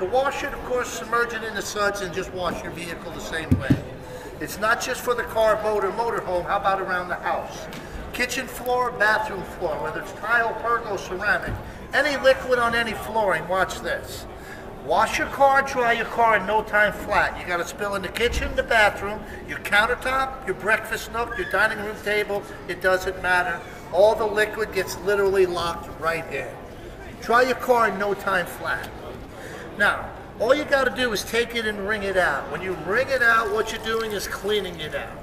To wash it, of course, submerge it in the suds and just wash your vehicle the same way. It's not just for the car, boat, or motorhome. How about around the house? Kitchen floor, bathroom floor, whether it's tile, pergo, ceramic, any liquid on any flooring, watch this. Wash your car, dry your car in no time flat. You got to spill in the kitchen, the bathroom, your countertop, your breakfast nook, your dining room table. It doesn't matter. All the liquid gets literally locked right in. Dry your car in no time flat. Now, all you got to do is take it and wring it out. When you wring it out, what you're doing is cleaning it out.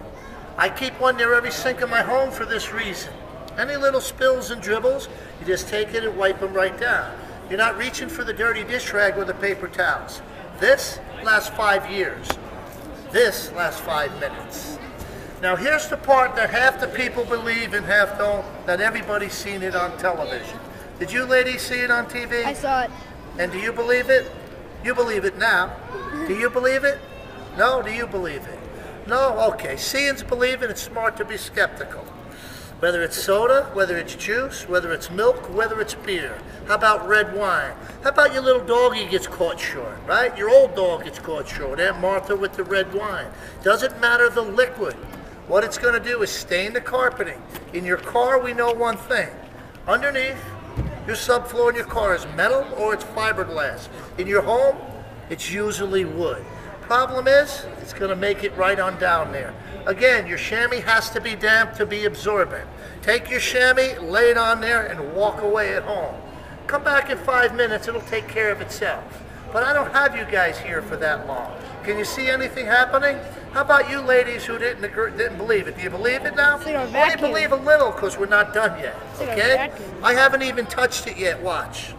I keep one near every sink in my home for this reason. Any little spills and dribbles, you just take it and wipe them right down. You're not reaching for the dirty dish rag or the paper towels. This lasts five years. This lasts five minutes. Now here's the part that half the people believe and half don't, that everybody's seen it on television. Did you ladies see it on TV? I saw it. And do you believe it? You believe it now. Do you believe it? No? Do you believe it? No? Okay. Seeing's believing. It's smart to be skeptical. Whether it's soda, whether it's juice, whether it's milk, whether it's beer. How about red wine? How about your little doggy gets caught short, right? Your old dog gets caught short. Aunt Martha with the red wine. Doesn't matter the liquid. What it's going to do is stain the carpeting. In your car, we know one thing. Underneath, your subfloor in your car is metal or it's fiberglass. In your home, it's usually wood. Problem is, it's going to make it right on down there. Again, your chamois has to be damp to be absorbent. Take your chamois, lay it on there, and walk away at home. Come back in five minutes, it'll take care of itself. But I don't have you guys here for that long. Can you see anything happening? How about you ladies who didn't agree, didn't believe it? Do you believe it now? It's like a Only believe a little because we're not done yet. Okay? I haven't even touched it yet. Watch.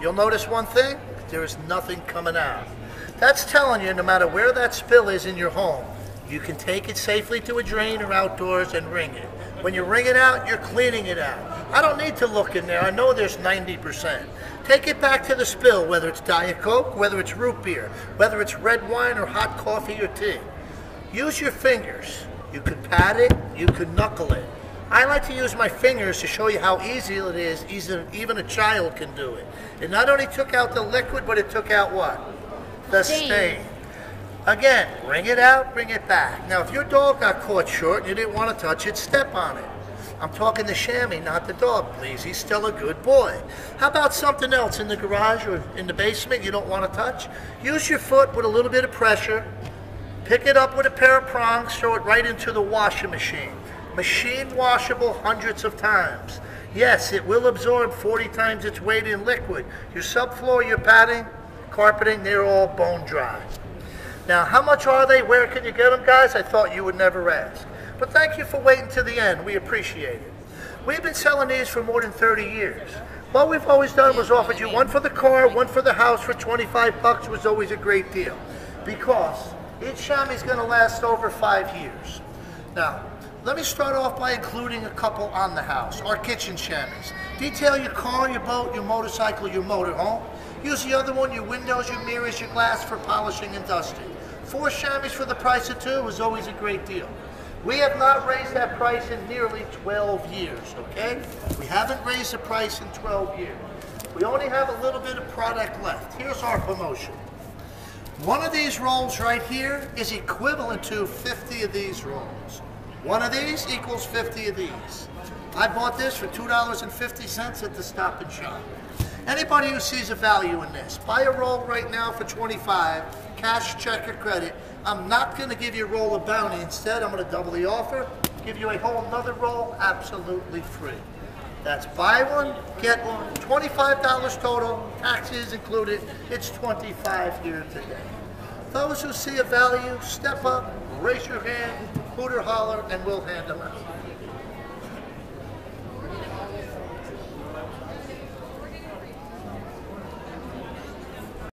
You'll notice one thing. There is nothing coming out. That's telling you no matter where that spill is in your home, you can take it safely to a drain or outdoors and wring it. When you wring it out, you're cleaning it out. I don't need to look in there. I know there's 90%. Take it back to the spill, whether it's Diet Coke, whether it's root beer, whether it's red wine or hot coffee or tea. Use your fingers. You could pat it, you could knuckle it. I like to use my fingers to show you how easy it is, even even a child can do it. It not only took out the liquid, but it took out what? The Stain. Again, bring it out, bring it back. Now, if your dog got caught short and you didn't want to touch it, step on it. I'm talking the chamois, not the dog, please. He's still a good boy. How about something else in the garage or in the basement you don't want to touch? Use your foot with a little bit of pressure. Pick it up with a pair of prongs, throw it right into the washing machine. Machine washable hundreds of times. Yes, it will absorb 40 times its weight in liquid. Your subfloor, your padding, carpeting, they're all bone dry. Now, how much are they? Where can you get them, guys? I thought you would never ask. But thank you for waiting to the end. We appreciate it. We've been selling these for more than 30 years. What we've always done was offered you one for the car, one for the house for 25 bucks was always a great deal. Because each chamois is going to last over five years. Now, let me start off by including a couple on the house, our kitchen chamois. Detail your car, your boat, your motorcycle, your motorhome. Use the other one, your windows, your mirrors, your glass for polishing and dusting. Four chamois for the price of two was always a great deal. We have not raised that price in nearly 12 years, okay? We haven't raised the price in 12 years. We only have a little bit of product left. Here's our promotion. One of these rolls right here is equivalent to 50 of these rolls. One of these equals 50 of these. I bought this for $2.50 at the Stop and Shop. Anybody who sees a value in this, buy a roll right now for 25, cash, check, or credit. I'm not going to give you a roll of bounty. Instead, I'm going to double the offer, give you a whole another roll absolutely free. That's buy one, get one, $25 total, taxes included. It's 25 here today. Those who see a value, step up, raise your hand, hoot or holler, and we'll hand them out.